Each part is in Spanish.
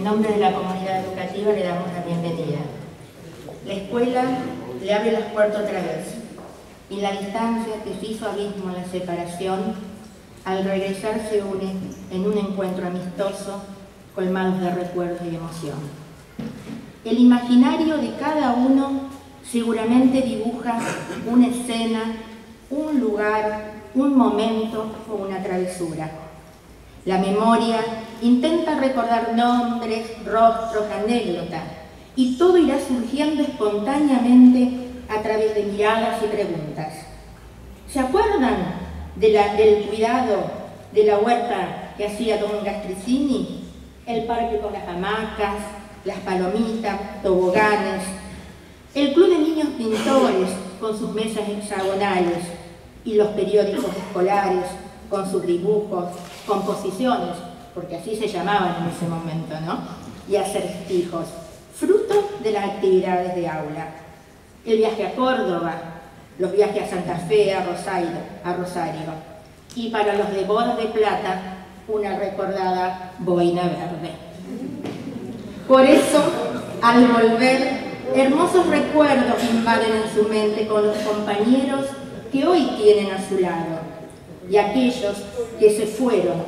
en nombre de la comunidad educativa le damos la bienvenida. La escuela le abre las puertas otra vez y la distancia que se hizo abismo la separación, al regresar se une en un encuentro amistoso colmados de recuerdos y emoción. El imaginario de cada uno seguramente dibuja una escena, un lugar, un momento o una travesura. La memoria intenta recordar nombres, rostros, anécdotas, y todo irá surgiendo espontáneamente a través de miradas y preguntas. ¿Se acuerdan del cuidado de la huerta que hacía don Gastricini? El parque con las hamacas, las palomitas, toboganes, el club de niños pintores con sus mesas hexagonales y los periódicos escolares con sus dibujos, composiciones, porque así se llamaban en ese momento, ¿no? Y acertijos, fruto de las actividades de aula. El viaje a Córdoba, los viajes a Santa Fe, a Rosario, a Rosario. Y para los de bodas de plata, una recordada boina verde. Por eso, al volver, hermosos recuerdos invaden en su mente con los compañeros que hoy tienen a su lado y aquellos que se fueron.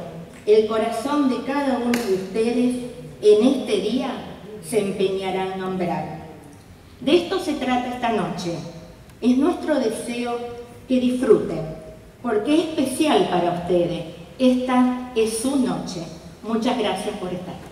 El corazón de cada uno de ustedes en este día se empeñará en nombrar. De esto se trata esta noche. Es nuestro deseo que disfruten, porque es especial para ustedes. Esta es su noche. Muchas gracias por estar.